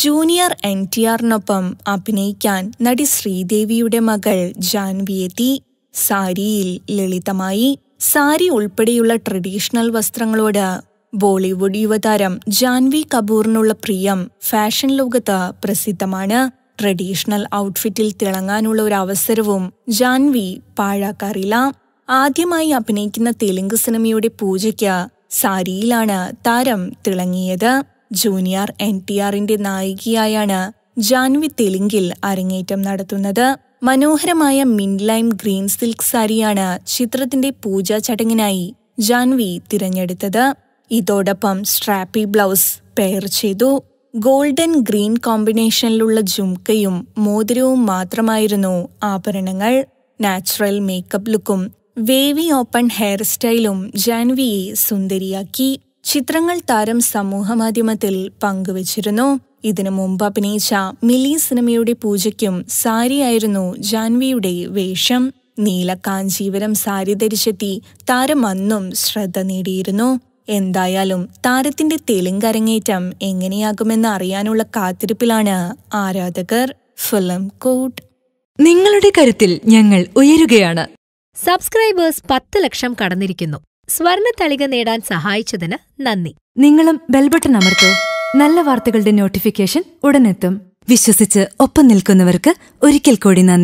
Junior N T ആറിനൊപ്പം അഭിനയിക്കാൻ നടി ശ്രീദേവിയുടെ മകൾ ജാൻവിയെത്തി. സാരിയിൽ ലളിതമായി സാരി ഉൾപ്പെടെയുള്ള ട്രഡീഷണൽ വസ്ത്രങ്ങളോട് ബോളിവുഡ് യുവതാരം ജാൻവി കപൂറിനുള്ള പ്രിയം ഫാഷൻ ലോകത്ത് പ്രസിദ്ധമാണ്. ട്രഡീഷണൽ ഔട്ട്ഫിറ്റിൽ തിളങ്ങാനുള്ള ഒരു അവസരവും ജാൻവി പാഴാക്കാറില്ല. ആദ്യമായി അഭിനയിക്കുന്ന തെലുങ്ക് സിനിമയുടെ പൂജയ്ക്ക് സാരിയിലാണ് താരം തിളങ്ങിയത്. ജൂനിയർ എൻ ടി ആറിന്റെ നായികയായാണ് ജാൻവി തെലുങ്കിൽ അരങ്ങേറ്റം നടത്തുന്നത്. മനോഹരമായ മിൻലൈം ഗ്രീൻ സിൽക്ക് സാരിയാണ് ചിത്രത്തിന്റെ പൂജാ ചടങ്ങിനായി ജാൻവി തിരഞ്ഞെടുത്തത്. ഇതോടൊപ്പം സ്ട്രാപ്പി ബ്ലൗസ് പെയർ ചെയ്തു. ഗോൾഡൻ ഗ്രീൻ കോമ്പിനേഷനിലുള്ള ജുംകയും മോതിരവും മാത്രമായിരുന്നു ആഭരണങ്ങൾ. നാച്ചുറൽ മേക്കപ്പ് ലുക്കും വേവി ഓപ്പൺ ഹെയർ സ്റ്റൈലും ജാൻവിയെ സുന്ദരിയാക്കി. ചിത്രങ്ങൾ താരം സമൂഹമാധ്യമത്തിൽ പങ്കുവച്ചിരുന്നു. ഇതിനു മുമ്പ് അഭിനയിച്ച മിലി സിനിമയുടെ പൂജയ്ക്കും സാരിയായിരുന്നു ജാൻവിയുടെ വേഷം. നീല കാഞ്ചീവരം സാരി ധരിച്ചെത്തി താരം അന്നും ശ്രദ്ധ നേടിയിരുന്നു. എന്തായാലും താരത്തിന്റെ തെലുങ്ക് അരങ്ങേറ്റം എങ്ങനെയാകുമെന്ന് അറിയാനുള്ള കാത്തിരിപ്പിലാണ് ആരാധകർ. ഫിലിം കോട്ട്. നിങ്ങളുടെ കരുത്തിൽ ഞങ്ങൾ ഉയരുകയാണ്. സബ്സ്ക്രൈബേഴ്സ് പത്ത് ലക്ഷം കടന്നിരിക്കുന്നു. സ്വർണ തളിക നേടാൻ സഹായിച്ചതിന് നന്ദി. നിങ്ങളും ബെൽബട്ടൺ അമർത്തോ. നല്ല വാർത്തകളുടെ നോട്ടിഫിക്കേഷൻ ഉടനെത്തും. വിശ്വസിച്ച് ഒപ്പം നിൽക്കുന്നവർക്ക് ഒരിക്കൽ കൂടി നന്ദി.